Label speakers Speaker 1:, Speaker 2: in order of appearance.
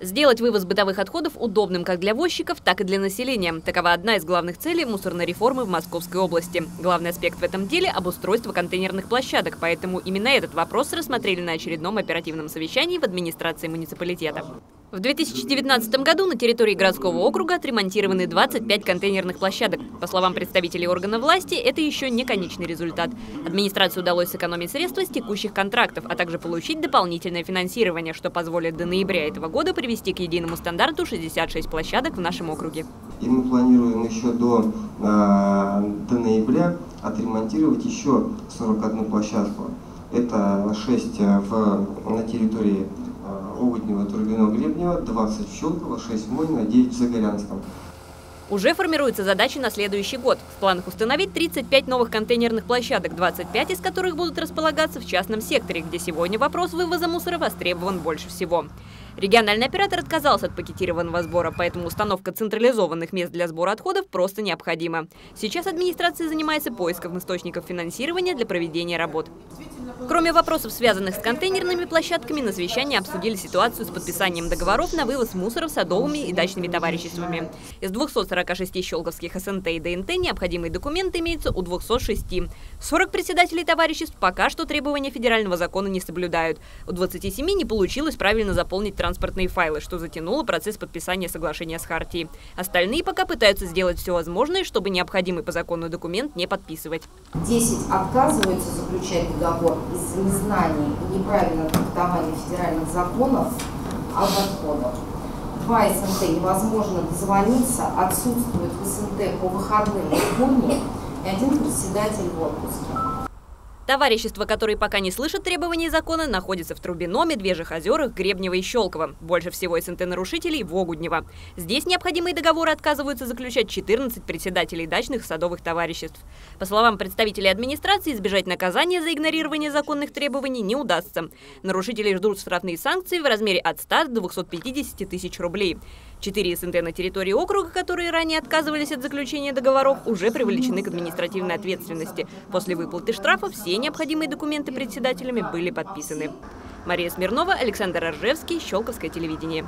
Speaker 1: Сделать вывоз бытовых отходов удобным как для возчиков, так и для населения. Такова одна из главных целей мусорной реформы в Московской области. Главный аспект в этом деле – обустройство контейнерных площадок, поэтому именно этот вопрос рассмотрели на очередном оперативном совещании в администрации муниципалитета. В 2019 году на территории городского округа отремонтированы 25 контейнерных площадок. По словам представителей органов власти, это еще не конечный результат. Администрации удалось сэкономить средства с текущих контрактов, а также получить дополнительное финансирование, что позволит до ноября этого года привести к единому стандарту 66 площадок в нашем округе.
Speaker 2: И мы планируем еще до, а, до ноября отремонтировать еще 41 площадку. Это 6 в, на территории Огутнева, Турбино, Гребнева, 20 в Щелково, 6 в Мойно, 9 в Загорянском.
Speaker 1: Уже формируются задачи на следующий год. В планах установить 35 новых контейнерных площадок, 25 из которых будут располагаться в частном секторе, где сегодня вопрос вывоза мусора востребован больше всего. Региональный оператор отказался от пакетированного сбора, поэтому установка централизованных мест для сбора отходов просто необходима. Сейчас администрация занимается поиском источников финансирования для проведения работ. Кроме вопросов, связанных с контейнерными площадками, на совещании обсудили ситуацию с подписанием договоров на вывоз мусора садовыми и дачными товариществами. Из 246 щелковских СНТ и ДНТ необходимые документы имеются у 206. 40 председателей товариществ пока что требования федерального закона не соблюдают. У 27 не получилось правильно заполнить транспортные файлы, что затянуло процесс подписания соглашения с Хартией. Остальные пока пытаются сделать все возможное, чтобы необходимый по закону документ не подписывать.
Speaker 3: 10 отказываются заключать договор из-за незнания и неправильного трактования федеральных законов об отходах. Два СНТ невозможно дозвониться, отсутствует в СНТ по выходным и и один председатель в отпуске.
Speaker 1: Товарищества, которые пока не слышат требований закона, находятся в Трубино, Медвежьих озерах, Гребнево и Щелково. Больше всего СНТ-нарушителей в Огуднево. Здесь необходимые договоры отказываются заключать 14 председателей дачных садовых товариществ. По словам представителей администрации, избежать наказания за игнорирование законных требований не удастся. Нарушителей ждут штрафные санкции в размере от 100 до 250 тысяч рублей. Четыре СНТ на территории округа, которые ранее отказывались от заключения договоров, уже привлечены к административной ответственности. После выплаты штрафов все необходимые документы председателями были подписаны. Мария Смирнова, Александр Оржевский, Щелковское телевидение.